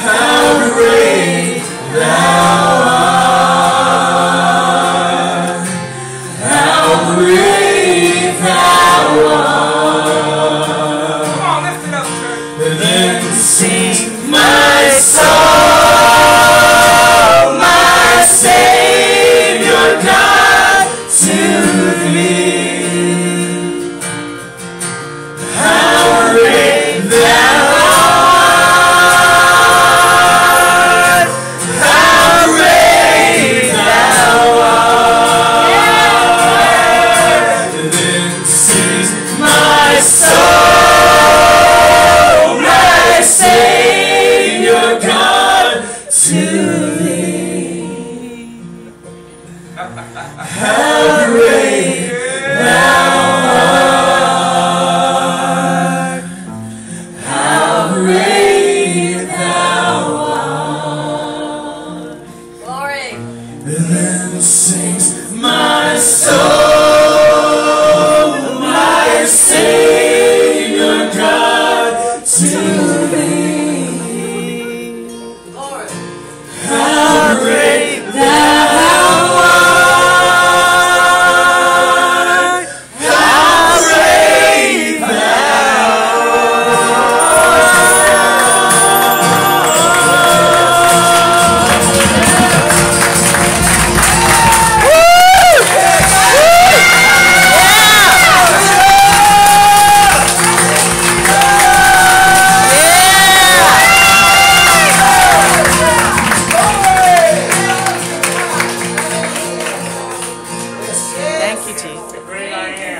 how great thou art. How great thou art. Come on, up, church. Then sing How great thou art. How great thou art. Glory. Then sings my soul. Great I am.